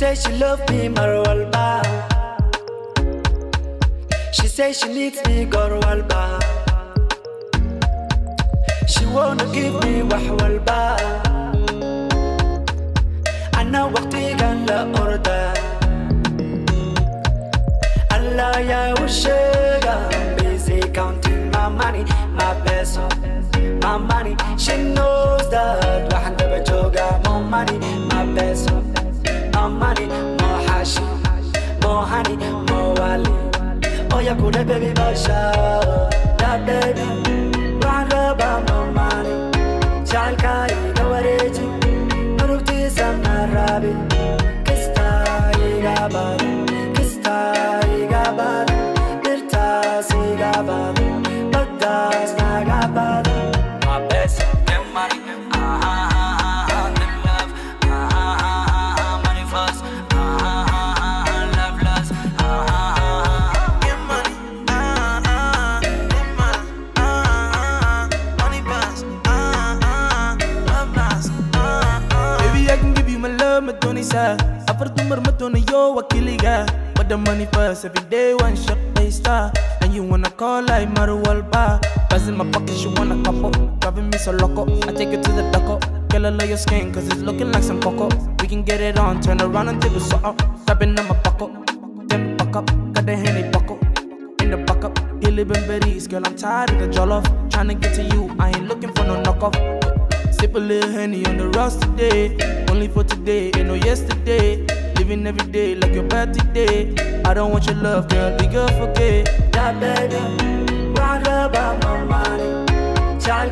say she love me marwalba. She say she needs me gorwalba. She wanna give me wahwalba. أنا وقتي كان لا أرضى Allah ya ushega busy counting my money, my peso, money, more wallet. Oh, you could have baby boy show. That baby, round about no money. Child kind, no worry. Look this, I'm not rabbit. Kiss time, Tony sa. Apertumber my Tony yo wakiliga. But the money first, every day one shot they star. And you wanna call like Marualba. Cause in my pocket, she wanna couple. Driving me so loco, I take it to the doco. Girl, I love your skin, cause it's looking like some cocoa. We can get it on, turn around and table so up. Tapping on my buckle, then buck up, got the henny buckle in the back up. You live in berries, girl. I'm tired of the jollof. Trying to get to you, I ain't looking for no knockoff. Sip a little henny on the rocks today. Only for today, ain't no yesterday. Living every day like your birthday. I don't want your love, girl, we go gay. That baby, round about my money. Child